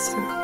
сердце.